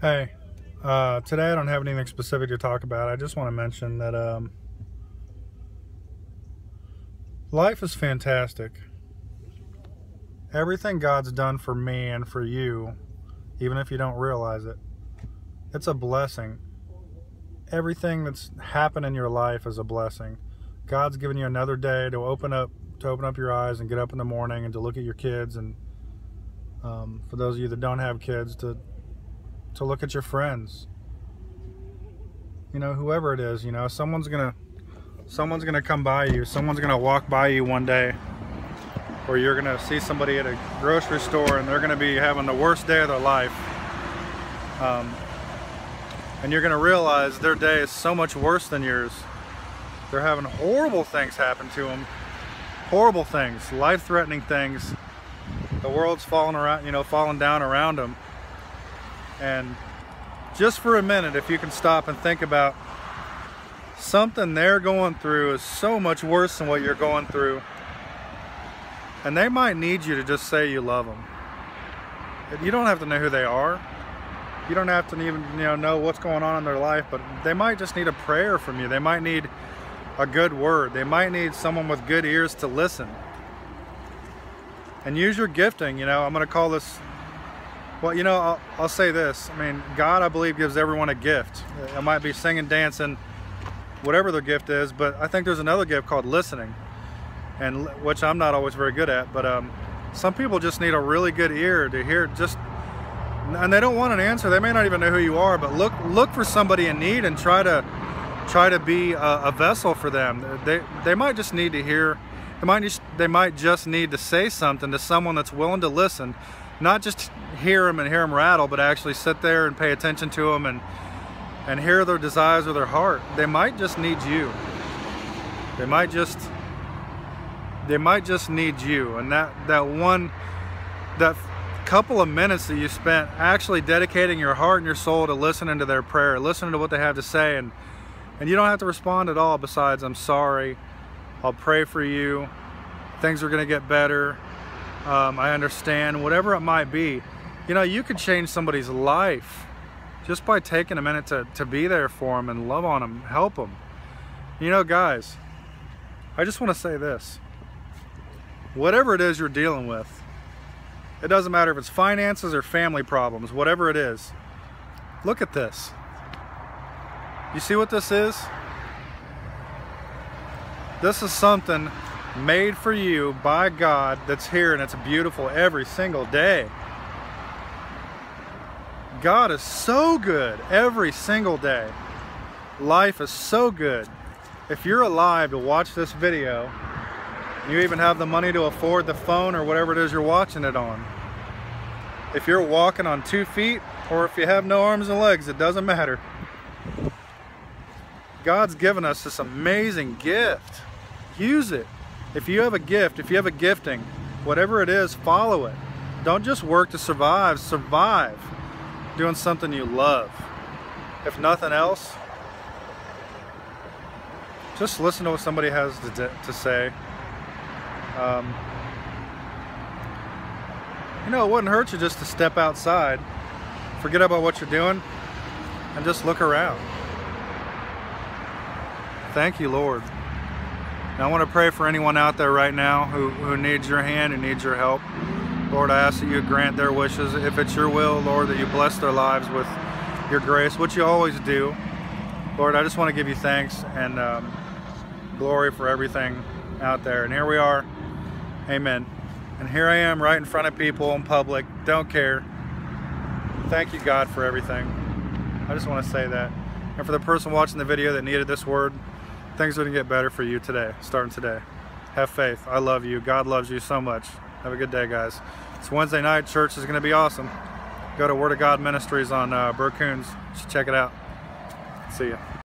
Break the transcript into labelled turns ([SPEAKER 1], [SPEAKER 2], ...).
[SPEAKER 1] Hey, uh, today I don't have anything specific to talk about. I just want to mention that um, life is fantastic. Everything God's done for me and for you, even if you don't realize it, it's a blessing. Everything that's happened in your life is a blessing. God's given you another day to open up to open up your eyes and get up in the morning and to look at your kids and um, for those of you that don't have kids to to look at your friends. You know, whoever it is, you know, someone's gonna someone's gonna come by you, someone's gonna walk by you one day, or you're gonna see somebody at a grocery store and they're gonna be having the worst day of their life. Um, and you're gonna realize their day is so much worse than yours. They're having horrible things happen to them. Horrible things, life-threatening things. The world's falling around, you know, falling down around them. And just for a minute, if you can stop and think about something they're going through is so much worse than what you're going through. And they might need you to just say you love them. You don't have to know who they are. You don't have to even you know know what's going on in their life, but they might just need a prayer from you. They might need a good word. They might need someone with good ears to listen. And use your gifting, you know, I'm going to call this well, you know, I'll, I'll, say this. I mean, God, I believe, gives everyone a gift. It might be singing, dancing, whatever their gift is, but I think there's another gift called listening, and which I'm not always very good at. But um, some people just need a really good ear to hear just, and they don't want an answer. They may not even know who you are, but look look for somebody in need and try to try to be a, a vessel for them. They they might just need to hear. They might just, they might just need to say something to someone that's willing to listen not just hear them and hear them rattle, but actually sit there and pay attention to them and and hear their desires of their heart. They might just need you. They might just they might just need you. And that that one that couple of minutes that you spent actually dedicating your heart and your soul to listening to their prayer, listening to what they have to say and and you don't have to respond at all besides I'm sorry. I'll pray for you. Things are going to get better um, I understand, whatever it might be. You know, you could change somebody's life just by taking a minute to, to be there for them and love on them, help them. You know, guys, I just want to say this. Whatever it is you're dealing with, it doesn't matter if it's finances or family problems, whatever it is, look at this. You see what this is? This is something made for you by God that's here and it's beautiful every single day. God is so good every single day. Life is so good. If you're alive to watch this video, you even have the money to afford the phone or whatever it is you're watching it on. If you're walking on two feet or if you have no arms and legs, it doesn't matter. God's given us this amazing gift. Use it. If you have a gift, if you have a gifting, whatever it is, follow it. Don't just work to survive, survive doing something you love. If nothing else, just listen to what somebody has to, to say. Um, you know, it wouldn't hurt you just to step outside, forget about what you're doing, and just look around. Thank you, Lord. And I want to pray for anyone out there right now who, who needs your hand, who needs your help. Lord, I ask that you grant their wishes. If it's your will, Lord, that you bless their lives with your grace, which you always do. Lord, I just want to give you thanks and um, glory for everything out there. And here we are. Amen. And here I am right in front of people in public. Don't care. Thank you, God, for everything. I just want to say that. And for the person watching the video that needed this word, things are going to get better for you today, starting today. Have faith. I love you. God loves you so much. Have a good day, guys. It's Wednesday night. Church is going to be awesome. Go to Word of God Ministries on uh, Burr Check it out. See ya.